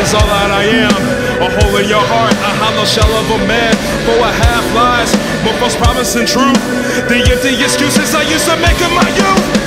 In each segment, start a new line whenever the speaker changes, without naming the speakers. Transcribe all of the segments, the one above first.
is all that I am. A hole in your heart, a hollow shell of a man. Full of half lies, but false promise and truth. The empty excuses I used to make in my youth.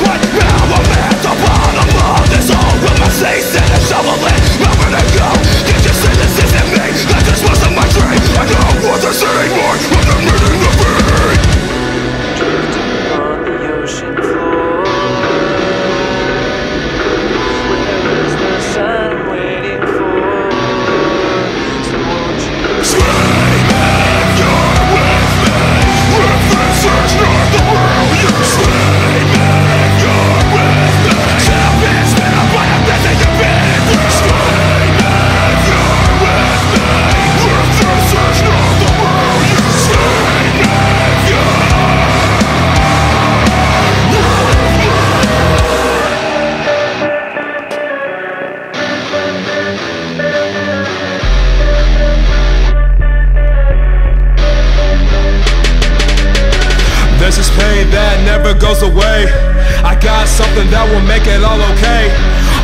this pain that
never goes away. I got something that will make it all okay.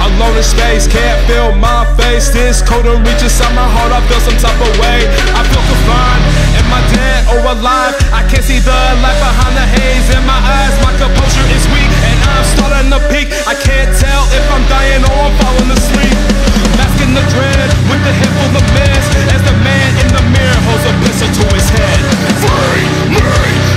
Alone in space, can't feel my face. This cold and reach inside my heart, I feel some type of way. I feel confined, am I dead or alive? I can't see the light behind the haze in my eyes. My composure is weak and I'm starting to peak. I can't tell if I'm dying or I'm falling asleep. Masking the dread with the hip full of mist. As the man in the mirror holds a pistol to his head.
Free me!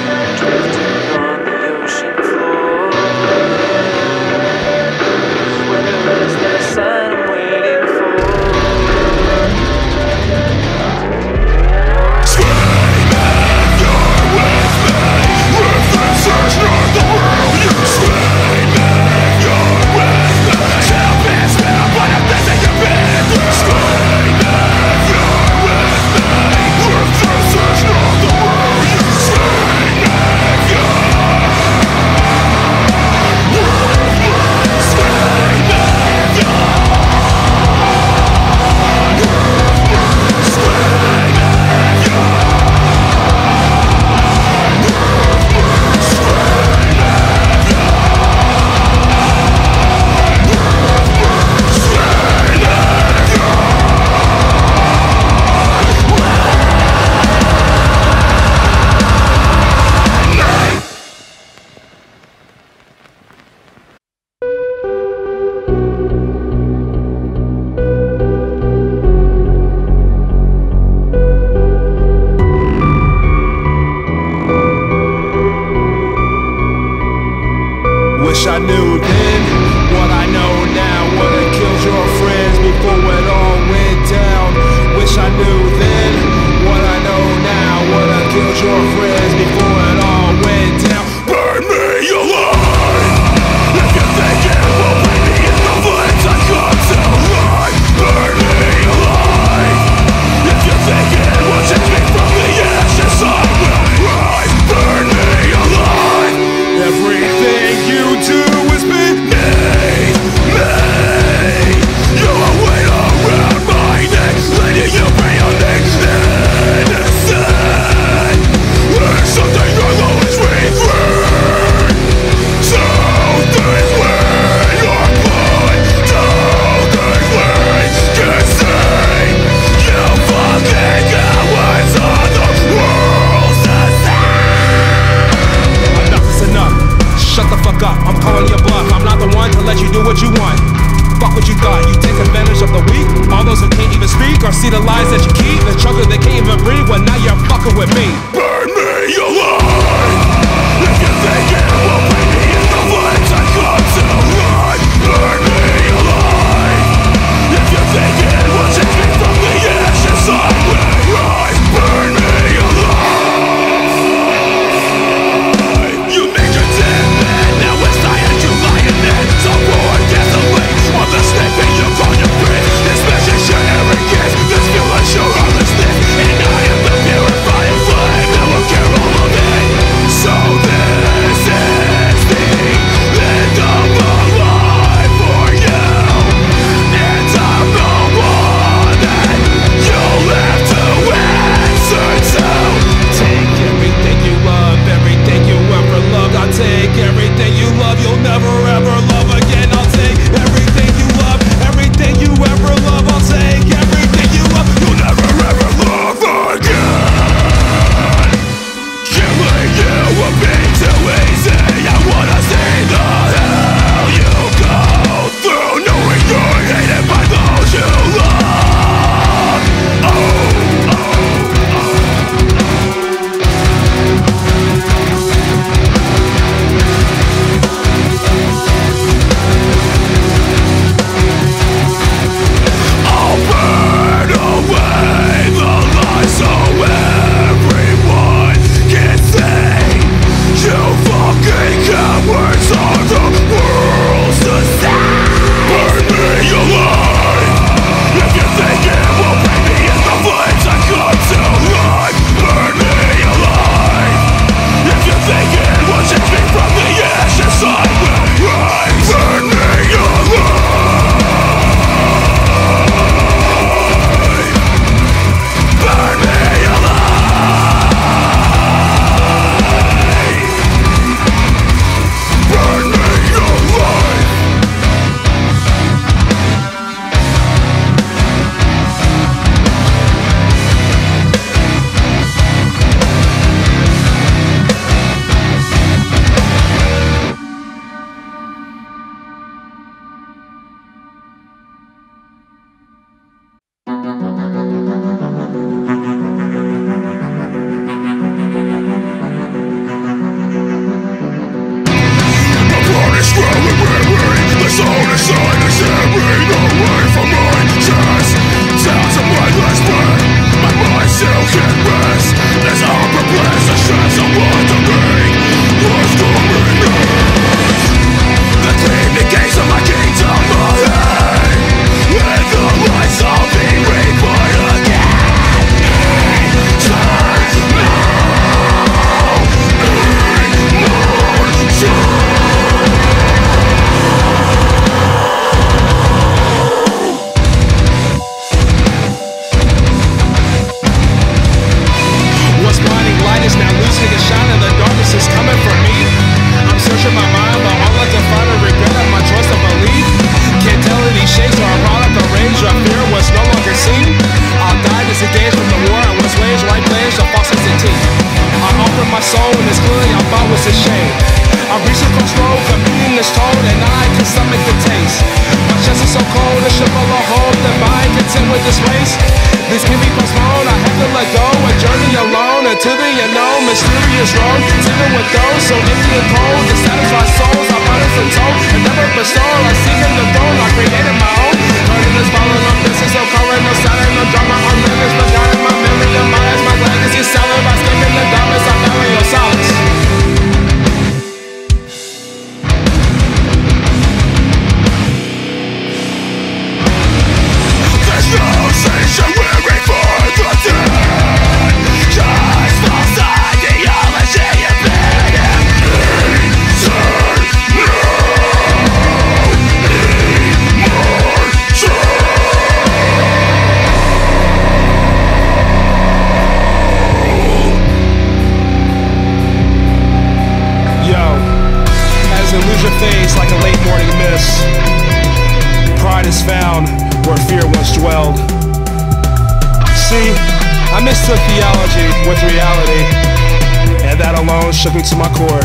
me to my core.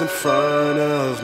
In front of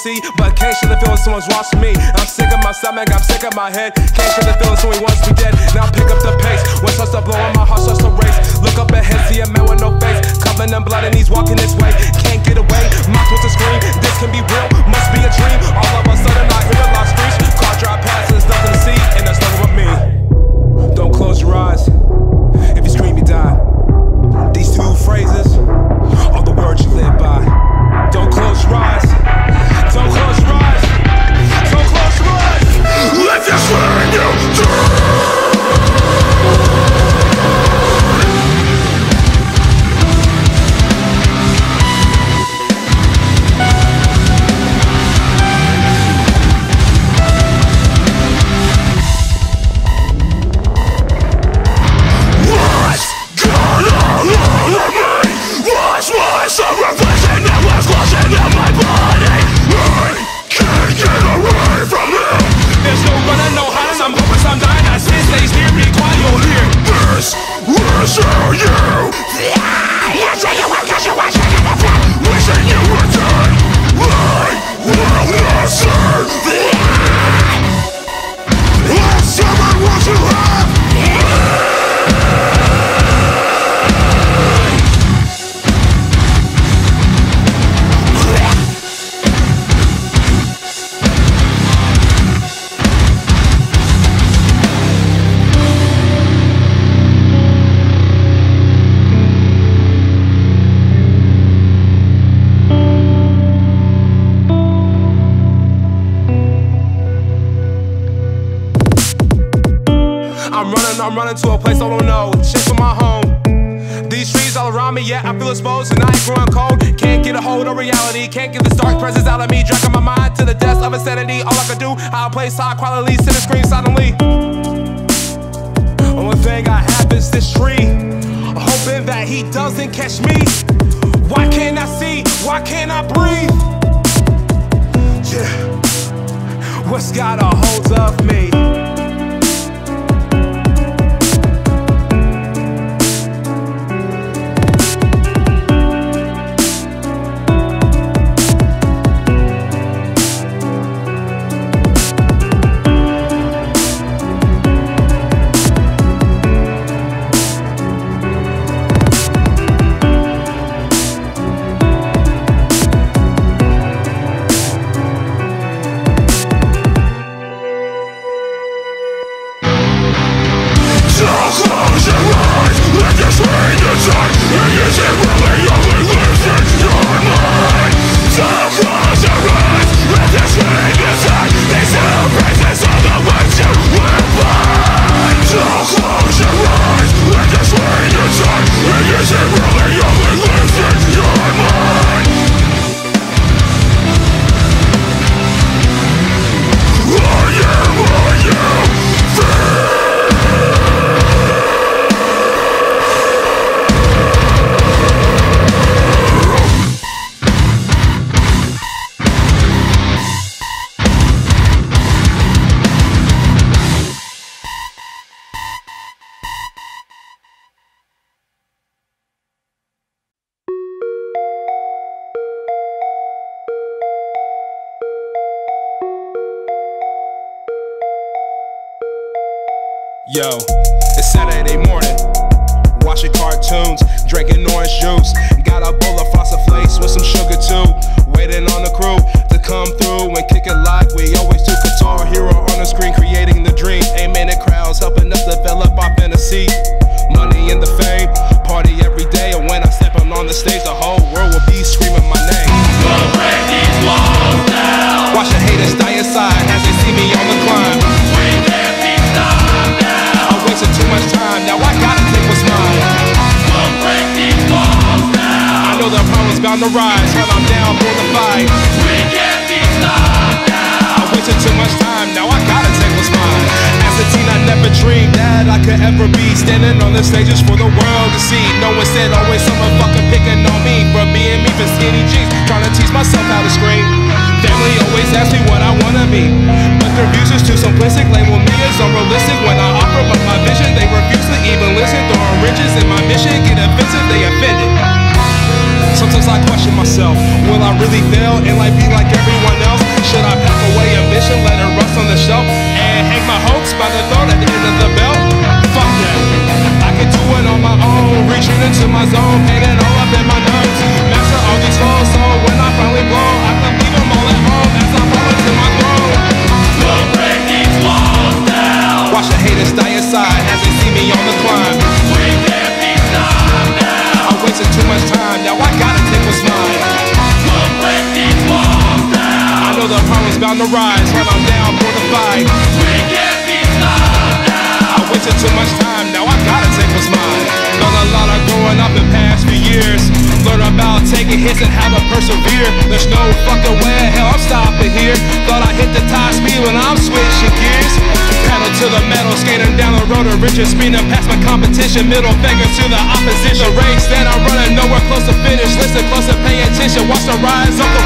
see,
but can't
the feeling someone's watching me. I'm sick of my stomach, I'm sick of my head. Can't shake the feeling someone wants me dead. Now pick up the pace. When starts to blow my heart starts to race. Look up ahead, see a man with no face. Covered in blood and he's walking this way. Can't get away, mouth with a scream. This can be real, must be a dream. All of a sudden I hear a loud screech. Car drive past and there's nothing to see, and there's nothing but me. Don't close your eyes. If you scream, you die. Running, to a place I don't know. Shit from my home. These trees all around me, yeah, I feel exposed and I ain't growing cold. Can't get a hold of reality, can't get this dark presence out of me. Dragging my mind to the depths of insanity. All I can do, I'll play side quality, sit and scream silently. Only thing I have is this tree. Hoping that he doesn't catch me. Why can't I see? Why can't I breathe? Yeah. What's got a hold of me? Yo, the bound to rise when I'm down for the fight. We can't be stopped now. I wasted too much time, now I gotta take what's mine. As a teen, I never dreamed that I could ever be standing on the stages for the world to see. No one said always someone fucking picking on me for being me for skinny jeans, trying to teach myself how to scream. Family always asks me what I wanna be, but their views is too simplistic. Label me as unrealistic when I offer up my vision. They refuse to even listen. Throwing riches in my mission, get offensive, they offended. Sometimes I question myself Will I really fail and like be like everyone else? Should I pack away ambition, let it rust on the shelf And hang my hopes by the throat at the end of the belt? Fuck that I can do it on my own Reaching into my zone Painting all up in my nose Master all these flows So when I finally blow I can leave them all at home As I fall into my throne. Watch the haters die inside As they see me on the climb. I wasted too much time, now I gotta take what's mine. I know the problem's bound to rise when I'm down for the fight. We can't be stopped I wasted too much time, now I gotta take what's mine. Done a lot of growing up in past. Learn about taking hits and how to persevere. There's no fucking way hell I'm stopping here. Thought I hit the top speed when I'm switching gears. Pedal to the metal, skating down the road of riches, speeding past my competition. Middle finger to the opposition. Race that I'm running nowhere close to finish. Listen close and pay attention. Watch the rise of the